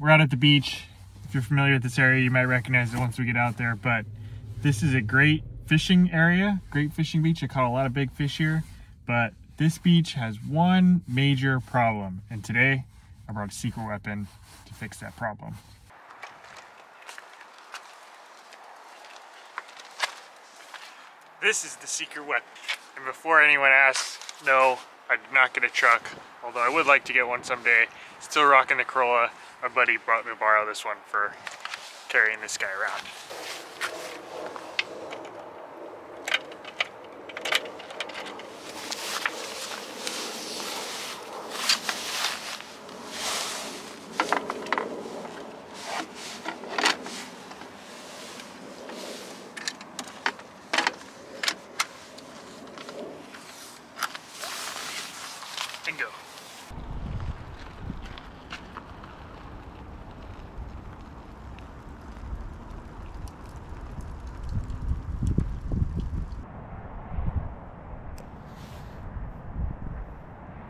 We're out at the beach. If you're familiar with this area, you might recognize it once we get out there, but this is a great fishing area, great fishing beach. I caught a lot of big fish here, but this beach has one major problem. And today I brought a secret weapon to fix that problem. This is the secret weapon. And before anyone asks, no, I did not get a truck, although I would like to get one someday. Still rocking the Corolla. My buddy brought me borrow this one for carrying this guy around. and go.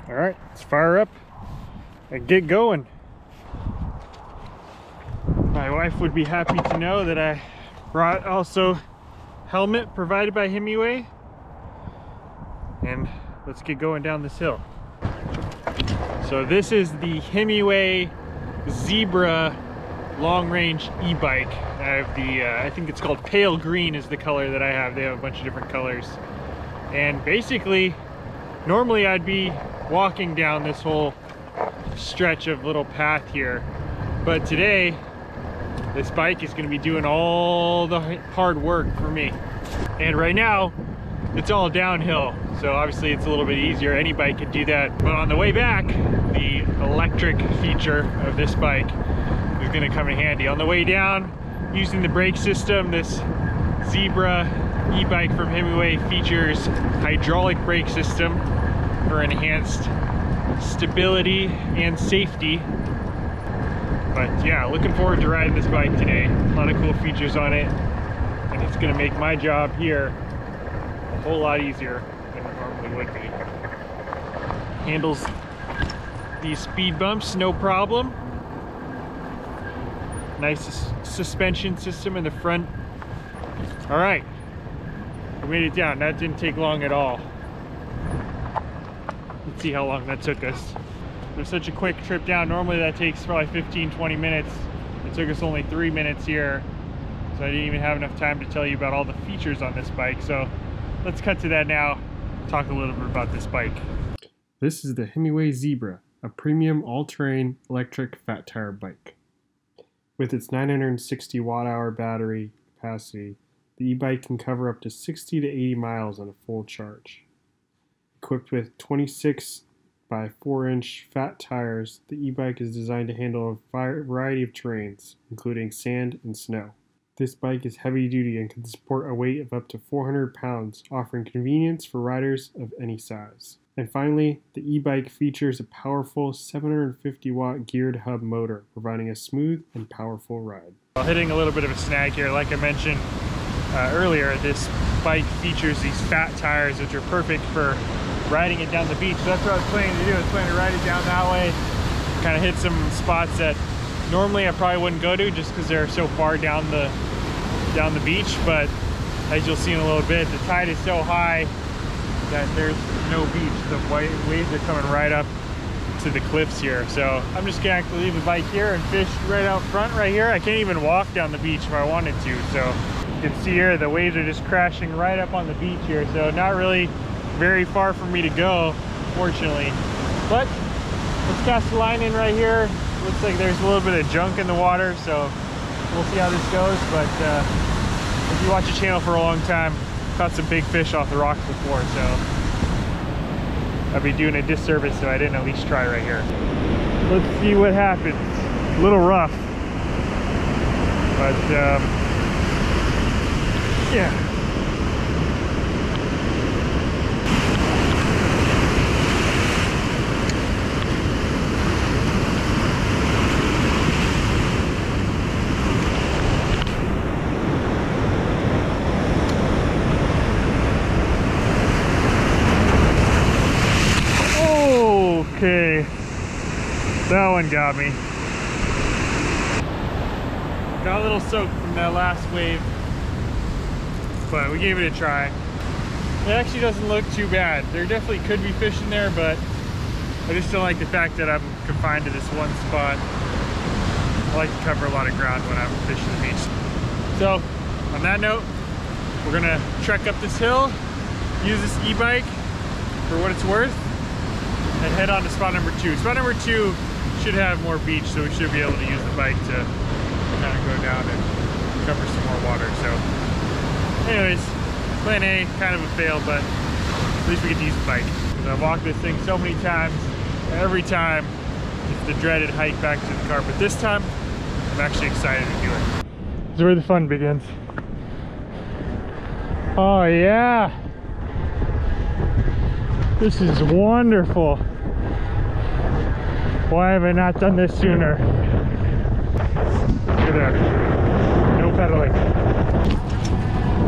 All right, let's fire up and get going. My wife would be happy to know that I brought also helmet provided by Himiway. And let's get going down this hill. So this is the Himiway Zebra long range e-bike. I have the, uh, I think it's called pale green is the color that I have. They have a bunch of different colors. And basically, normally I'd be walking down this whole stretch of little path here. But today, this bike is gonna be doing all the hard work for me. And right now, it's all downhill. So obviously it's a little bit easier. Any bike could do that. But on the way back, the electric feature of this bike is gonna come in handy. On the way down, using the brake system, this Zebra e-bike from Himiway features hydraulic brake system for enhanced stability and safety. But yeah, looking forward to riding this bike today. A lot of cool features on it. And it's gonna make my job here a whole lot easier than it normally would be. Handles these speed bumps, no problem. Nice suspension system in the front. All right, we made it down. That didn't take long at all. See how long that took us. It was such a quick trip down. Normally that takes probably 15, 20 minutes. It took us only three minutes here. So I didn't even have enough time to tell you about all the features on this bike. So let's cut to that now, talk a little bit about this bike. This is the Himiway Zebra, a premium all-terrain electric fat tire bike. With its 960 watt hour battery capacity, the e-bike can cover up to 60 to 80 miles on a full charge. Equipped with 26 by 4 inch fat tires, the e-bike is designed to handle a variety of terrains, including sand and snow. This bike is heavy duty and can support a weight of up to 400 pounds, offering convenience for riders of any size. And finally, the e-bike features a powerful 750 watt geared hub motor, providing a smooth and powerful ride. Well, hitting a little bit of a snag here, like I mentioned uh, earlier, this bike features these fat tires, which are perfect for riding it down the beach. So that's what I was planning to do. I was planning to ride it down that way, kind of hit some spots that normally I probably wouldn't go to just because they're so far down the down the beach. But as you'll see in a little bit, the tide is so high that there's no beach. The waves are coming right up to the cliffs here. So I'm just gonna actually leave the bike here and fish right out front right here. I can't even walk down the beach if I wanted to. So you can see here, the waves are just crashing right up on the beach here. So not really very far for me to go, fortunately. But let's cast the line in right here. Looks like there's a little bit of junk in the water, so we'll see how this goes. But uh, if you watch the channel for a long time, caught some big fish off the rocks before, so I'd be doing a disservice if I didn't at least try right here. Let's see what happens. A little rough, but um, yeah. Okay, that one got me. Got a little soaked from that last wave, but we gave it a try. It actually doesn't look too bad. There definitely could be fish in there, but I just don't like the fact that I'm confined to this one spot. I like to cover a lot of ground when I'm fishing the beach. So, on that note, we're gonna trek up this hill, use this e-bike for what it's worth, and head on to spot number two. Spot number two should have more beach, so we should be able to use the bike to kind of go down and cover some more water. So, anyways, plan A, kind of a fail, but at least we get to use the bike. I've walked this thing so many times, every time it's the dreaded hike back to the car, but this time I'm actually excited to do it. This is where the fun begins. Oh yeah! This is wonderful. Why have I not done this sooner? Look at that. No pedaling.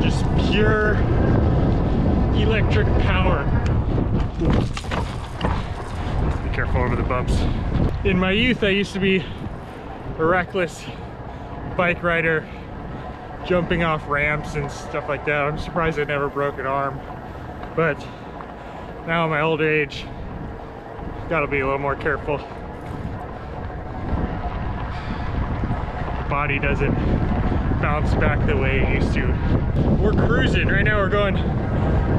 Just pure electric power. Be careful over the bumps. In my youth, I used to be a reckless bike rider, jumping off ramps and stuff like that. I'm surprised I never broke an arm. But now in my old age, gotta be a little more careful. Body doesn't bounce back the way it used to. We're cruising. Right now we're going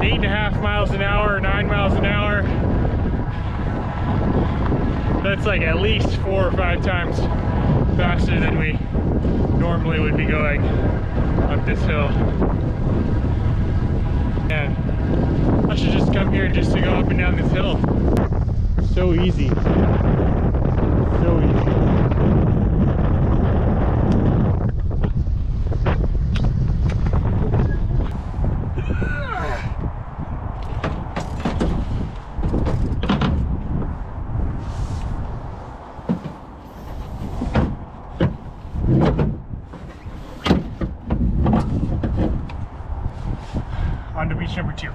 eight and a half miles an hour, nine miles an hour. That's like at least four or five times faster than we normally would be going up this hill. And I should just come here just to go up and down this hill. So easy. So easy. On number two.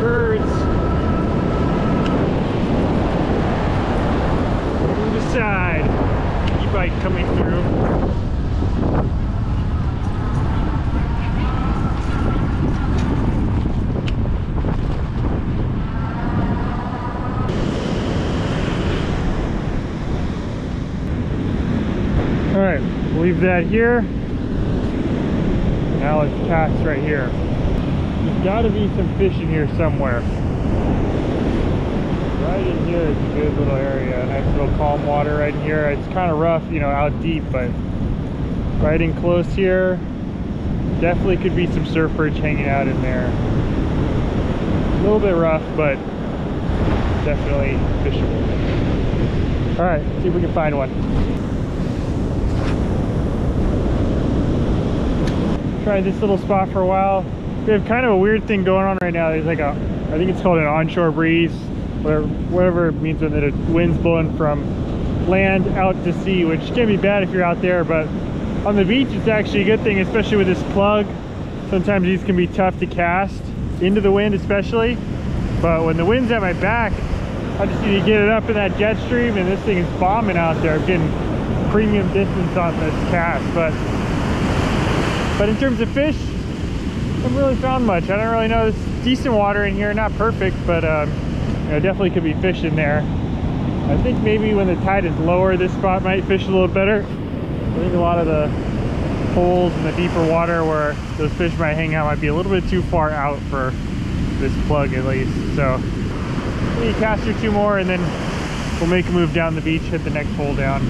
birds. To the E-bike coming through. All right, leave that here. Now let's pass right here. There's got to be some fish in here somewhere. Right in here is a good little area. Little calm water right in here. It's kind of rough, you know, out deep, but right in close here, definitely could be some surfers hanging out in there. A little bit rough, but definitely fishable. All right, see if we can find one. Tried this little spot for a while. We have kind of a weird thing going on right now. There's like a, I think it's called an onshore breeze, whatever, whatever it means when the wind's blowing from land out to sea, which can be bad if you're out there, but on the beach it's actually a good thing, especially with this plug. Sometimes these can be tough to cast into the wind especially, but when the wind's at my back, I just need to get it up in that jet stream and this thing is bombing out there. I'm getting premium distance on this cast, but but in terms of fish, I haven't really found much. I don't really know. There's decent water in here, not perfect, but um, you know, definitely could be fish in there. I think maybe when the tide is lower, this spot might fish a little better. I think a lot of the holes in the deeper water where those fish might hang out might be a little bit too far out for this plug at least. So maybe cast or two more and then we'll make a move down the beach, hit the next hole down.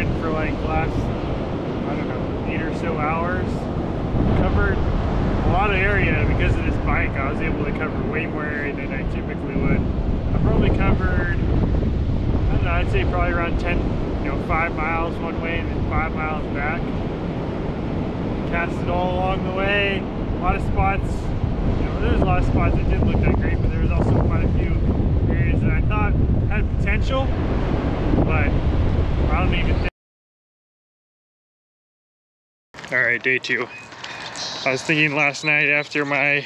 ocean for like last, I don't know, eight or so hours. Covered a lot of area because of this bike. I was able to cover way more area than I typically would. I probably covered, I don't know, I'd say probably around 10, you know, five miles one way and then five miles back. Cast it all along the way. A lot of spots, you know, there's a lot of spots that didn't look that great, but there was also quite a few areas that I thought had potential, but I don't even think. All right, day two. I was thinking last night after my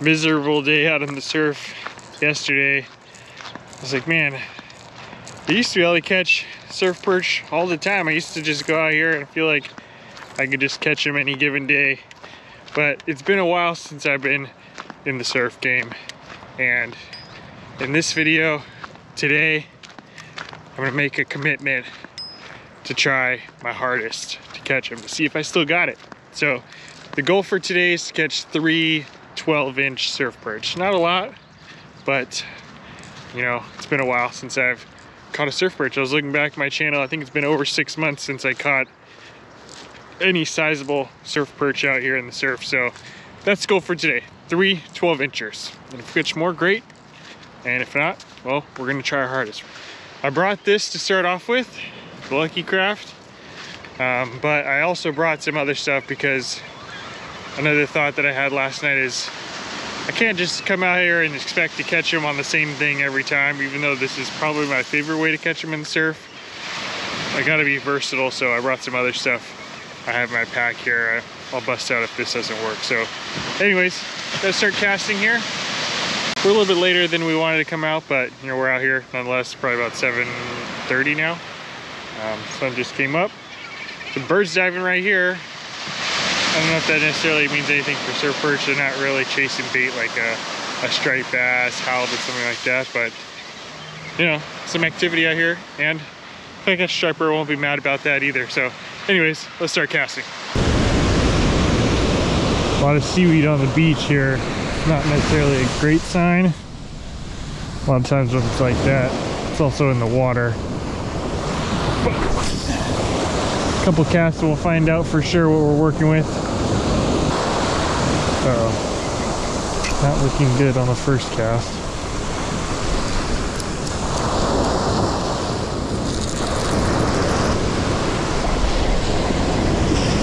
miserable day out on the surf yesterday, I was like, man, I used to be able to catch surf perch all the time. I used to just go out here and feel like I could just catch them any given day. But it's been a while since I've been in the surf game. And in this video today, I'm gonna make a commitment to try my hardest catch them, to see if I still got it. So the goal for today is to catch three 12 inch surf perch. Not a lot, but you know, it's been a while since I've caught a surf perch. I was looking back at my channel, I think it's been over six months since I caught any sizable surf perch out here in the surf. So that's the goal for today, three 12 inchers. And if we catch more, great. And if not, well, we're gonna try our hardest. I brought this to start off with, the Lucky Craft. Um, but I also brought some other stuff because another thought that I had last night is I can't just come out here and expect to catch them on the same thing every time, even though this is probably my favorite way to catch them in the surf. I gotta be versatile, so I brought some other stuff. I have my pack here. I'll bust out if this doesn't work. So anyways, let's start casting here. We're a little bit later than we wanted to come out, but you know, we're out here nonetheless, probably about 7.30 now. Um, sun just came up. The birds diving right here. I don't know if that necessarily means anything for surf perch. They're not really chasing bait like a, a striped bass, halibut, something like that, but you know, some activity out here. And I catch striper, won't be mad about that either. So anyways, let's start casting. A lot of seaweed on the beach here not necessarily a great sign. A lot of times when it's like that, it's also in the water. But a couple casts we'll find out for sure what we're working with. Uh oh Not looking good on the first cast.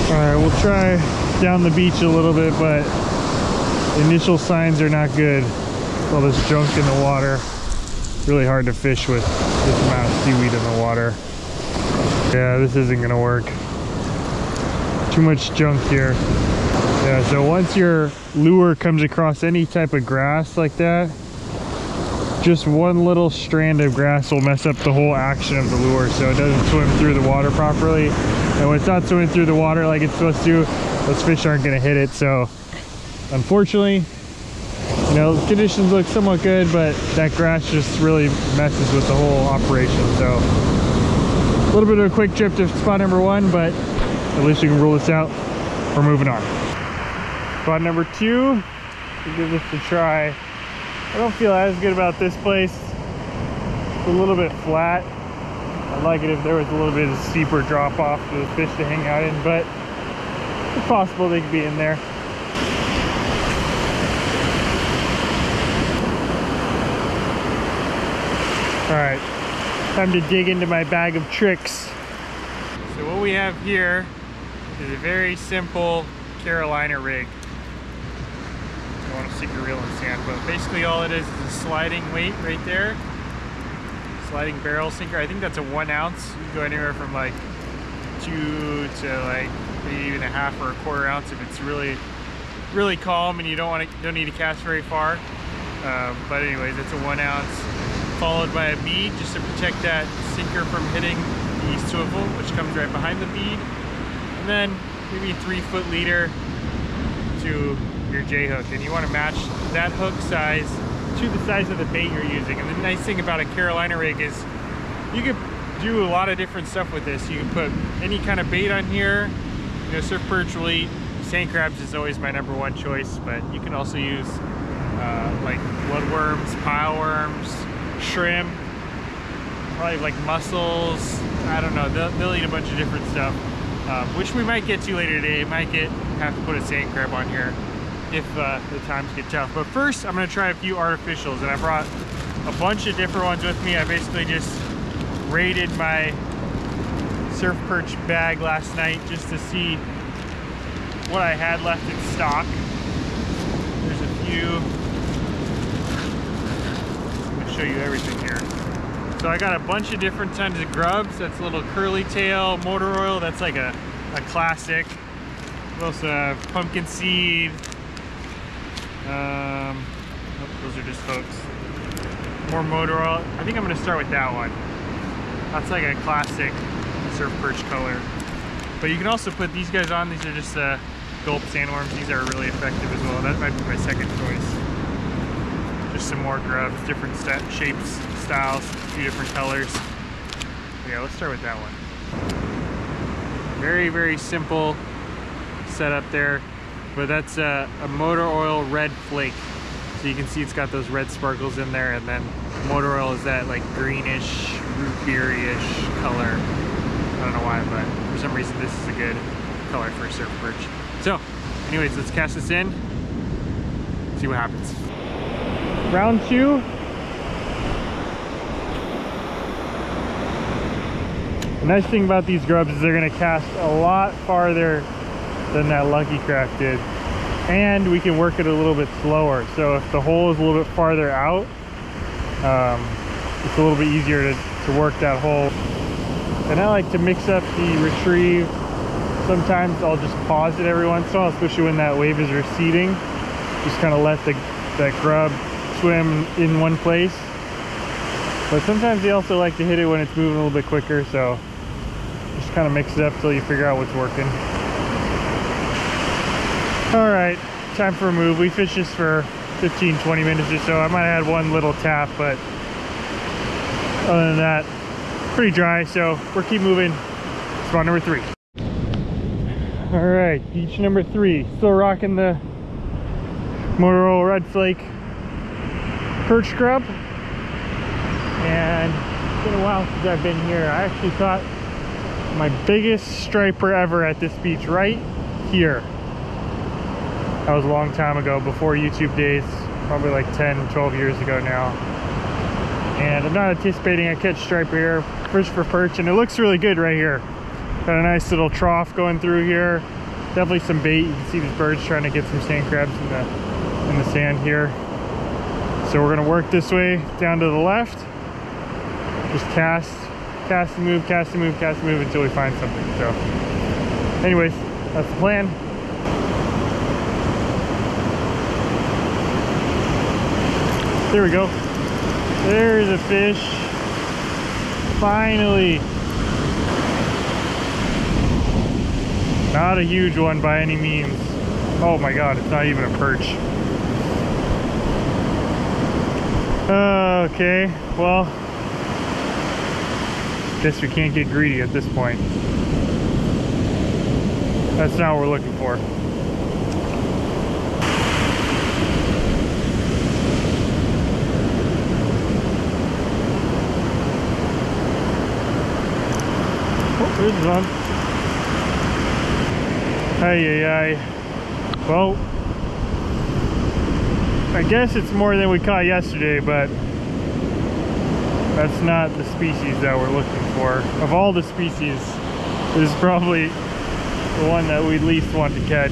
Alright, we'll try down the beach a little bit, but initial signs are not good. All this junk in the water. Really hard to fish with this amount of seaweed in the water. Yeah, this isn't gonna work. Too much junk here. Yeah, so once your lure comes across any type of grass like that, just one little strand of grass will mess up the whole action of the lure so it doesn't swim through the water properly. And when it's not swimming through the water like it's supposed to, those fish aren't gonna hit it. So unfortunately you know conditions look somewhat good but that grass just really messes with the whole operation so a little bit of a quick trip to spot number one but at least we can rule this out. We're moving on. Spot number two we'll give this a try. I don't feel as good about this place. It's a little bit flat. I'd like it if there was a little bit of steeper drop off for the fish to hang out in but it's possible they could be in there. All right, time to dig into my bag of tricks. So what we have here is a very simple Carolina rig. I don't want to stick a reel in sand, but basically all it is is a sliding weight right there. Sliding barrel sinker. I think that's a one ounce. You can go anywhere from like two to like maybe even a half or a quarter ounce if it's really, really calm and you don't want to, don't need to cast very far. Um, but anyways, it's a one ounce followed by a bead just to protect that sinker from hitting the swivel, which comes right behind the bead. And then maybe three foot leader to your J hook. And you want to match that hook size to the size of the bait you're using. And the nice thing about a Carolina rig is you can do a lot of different stuff with this. You can put any kind of bait on here. You know, surf perch eat. Sand crabs is always my number one choice, but you can also use uh, like bloodworms, pile worms, shrimp, probably like mussels. I don't know. They'll, they'll eat a bunch of different stuff, um, which we might get to later today. Might get have to put a sand crab on here if uh, the times get tough. But first, I'm gonna try a few artificials, and I brought a bunch of different ones with me. I basically just raided my surf perch bag last night just to see what I had left in stock. There's a few. Show you everything here. So I got a bunch of different kinds of grubs. That's a little curly tail, motor oil. That's like a, a classic. We also have pumpkin seed. Um, oh, those are just hooks. More motor oil. I think I'm gonna start with that one. That's like a classic surf perch color. But you can also put these guys on. These are just uh, gulp sandworms. These are really effective as well. That might be my second choice. Just some more grubs, different st shapes, styles, a few different colors. But yeah, let's start with that one. Very, very simple setup there. But that's a, a motor oil red flake. So you can see it's got those red sparkles in there and then motor oil is that like greenish, root beer-ish color. I don't know why, but for some reason this is a good color for a surf perch. So, anyways, let's cast this in, see what happens. Round two. The nice thing about these grubs is they're gonna cast a lot farther than that Lucky Craft did. And we can work it a little bit slower. So if the hole is a little bit farther out, um, it's a little bit easier to, to work that hole. And I like to mix up the retrieve. Sometimes I'll just pause it every once in a while, especially when that wave is receding. Just kind of let the, that grub swim in one place. But sometimes they also like to hit it when it's moving a little bit quicker, so just kind of mix it up until you figure out what's working. All right, time for a move. We fished this for 15, 20 minutes or so. I might have had one little tap, but other than that, pretty dry. So we're keep moving. Spot number three. All right, beach number three. Still rocking the motor oil red flake perch grub. And it's been a while since I've been here. I actually caught my biggest striper ever at this beach right here. That was a long time ago, before YouTube days, probably like 10, 12 years ago now. And I'm not anticipating I catch striper here, fish for perch, and it looks really good right here. Got a nice little trough going through here. Definitely some bait. You can see these birds trying to get some sand crabs in the in the sand here. So we're gonna work this way down to the left. Just cast, cast and move, cast and move, cast and move until we find something. So anyways, that's the plan. There we go. There's a fish. Finally. Not a huge one by any means. Oh my god, it's not even a perch. Uh, Oh, okay, well, guess we can't get greedy at this point. That's not what we're looking for. Oh, there's one. Ay, ay, ay. Well, I guess it's more than we caught yesterday, but that's not the species that we're looking for. Of all the species, this is probably the one that we least want to catch.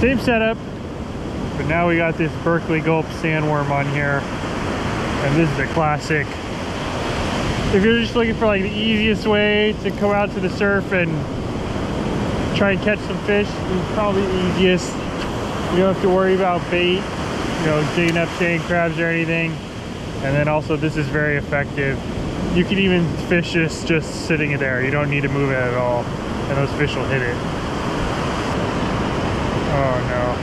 Same setup, but now we got this Berkley Gulp sandworm on here. And this is a classic. If you're just looking for like the easiest way to come out to the surf and try and catch some fish, is probably easiest. You don't have to worry about bait, you know, digging up sand crabs or anything. And then also this is very effective. You can even fish this just sitting there. You don't need to move it at all. And those fish will hit it. Oh no.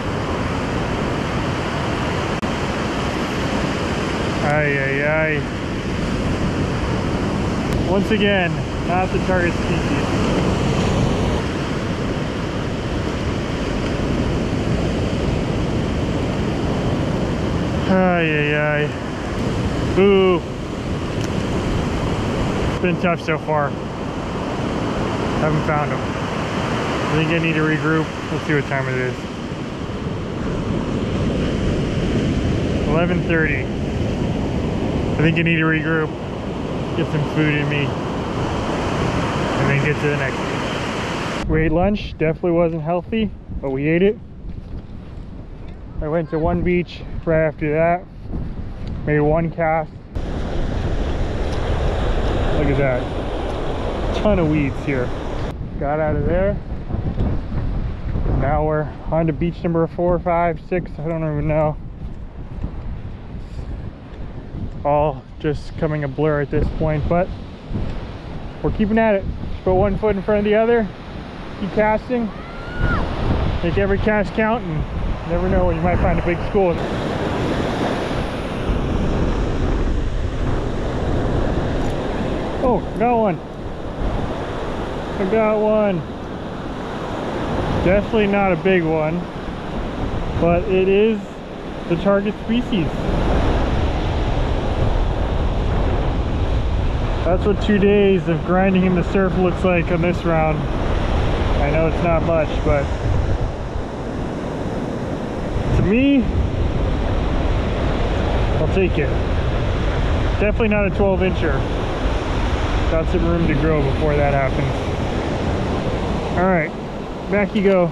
Ay, ay, ay. Once again, not the target species. Ay, ay, ay. Ooh. Been tough so far. Haven't found them. I think I need to regroup. Let's see what time it is. 11.30. I think I need to regroup, get some food in me, and then get to the next beach. We ate lunch, definitely wasn't healthy, but we ate it. I went to one beach right after that, made one cast. Look at that, ton of weeds here. Got out of there. Now we're on to beach number four, five, six, I don't even know. all just coming a blur at this point, but we're keeping at it. Just put one foot in front of the other, keep casting, make every cast count, and never know when you might find a big school. Oh, got one. I got one. Definitely not a big one, but it is the target species. That's what two days of grinding in the surf looks like on this round. I know it's not much, but to me, I'll take it. Definitely not a 12 incher. Got some room to grow before that happens. All right, back you go.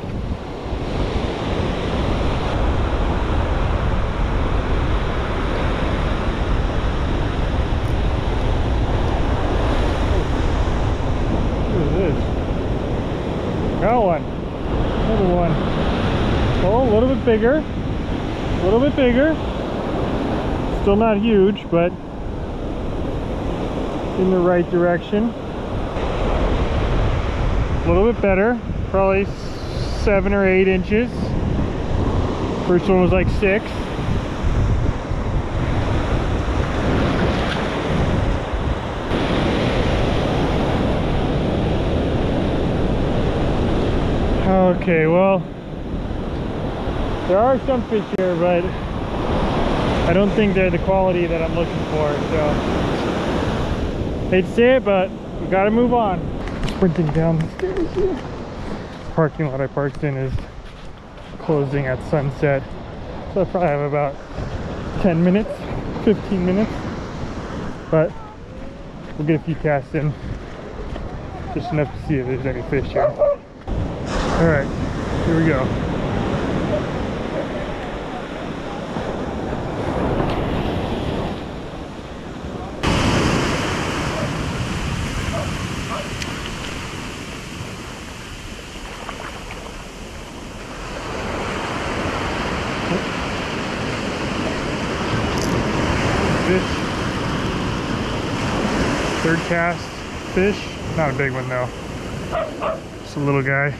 Got one. Another one. Oh, a little bit bigger. A little bit bigger. Still not huge, but in the right direction. A little bit better. Probably seven or eight inches. First one was like six. Okay, well, there are some fish here, but I don't think they're the quality that I'm looking for, so to say it, but we gotta move on. Sprinting down the stairs here. Parking lot I parked in is closing at sunset, so I probably have about 10 minutes, 15 minutes, but we'll get a few casts in, just enough to see if there's any fish here. All right, here we go. Fish. Third cast fish. Not a big one though. Just a little guy.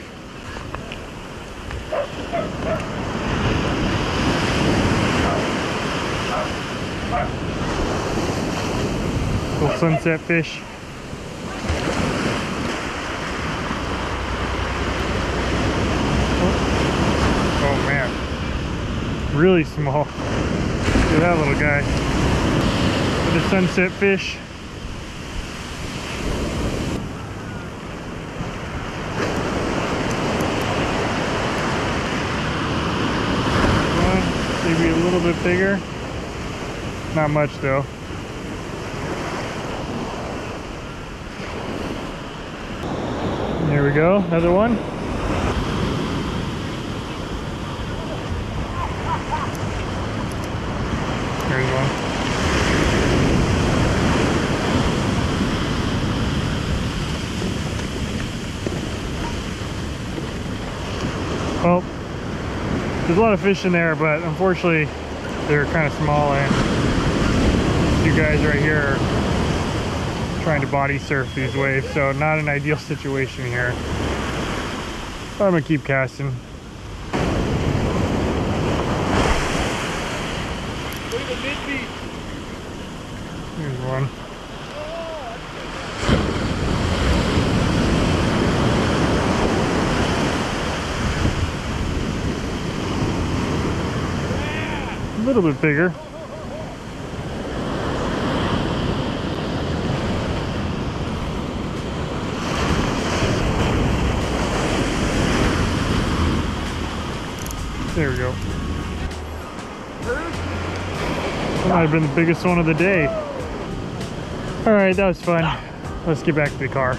Little sunset fish. Oh, oh man. Really small. Look at that little guy. The sunset fish. One, maybe a little bit bigger. Not much though. There we go, another one. There's a lot of fish in there, but unfortunately, they're kind of small, and you guys right here are trying to body surf these waves, so not an ideal situation here. But I'm gonna keep casting. Here's one. little bit bigger. There we go. That might have been the biggest one of the day. All right, that was fun. Let's get back to the car.